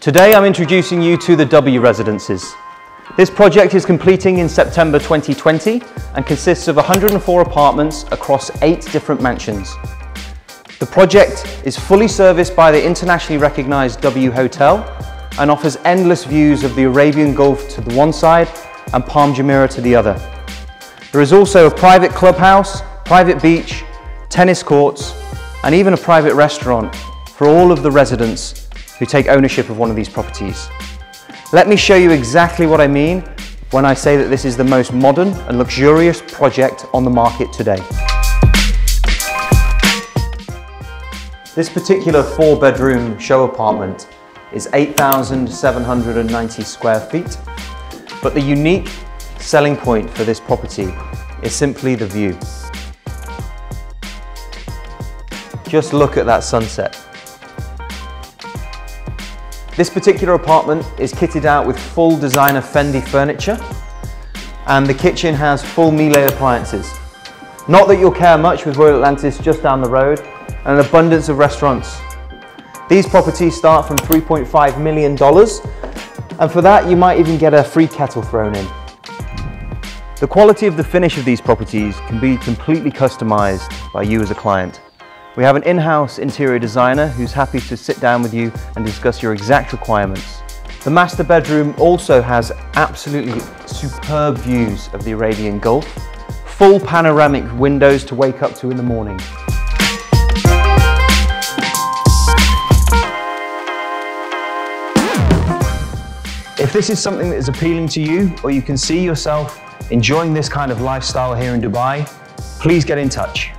Today I'm introducing you to the W Residences. This project is completing in September 2020 and consists of 104 apartments across eight different mansions. The project is fully serviced by the internationally recognised W Hotel and offers endless views of the Arabian Gulf to the one side and Palm Jumeirah to the other. There is also a private clubhouse, private beach, tennis courts and even a private restaurant for all of the residents who take ownership of one of these properties. Let me show you exactly what I mean when I say that this is the most modern and luxurious project on the market today. This particular four bedroom show apartment is 8,790 square feet, but the unique selling point for this property is simply the view. Just look at that sunset. This particular apartment is kitted out with full designer Fendi furniture and the kitchen has full Miele appliances. Not that you'll care much with Royal Atlantis just down the road and an abundance of restaurants. These properties start from $3.5 million and for that you might even get a free kettle thrown in. The quality of the finish of these properties can be completely customized by you as a client. We have an in-house interior designer who's happy to sit down with you and discuss your exact requirements. The master bedroom also has absolutely superb views of the Arabian Gulf, full panoramic windows to wake up to in the morning. If this is something that is appealing to you or you can see yourself enjoying this kind of lifestyle here in Dubai, please get in touch.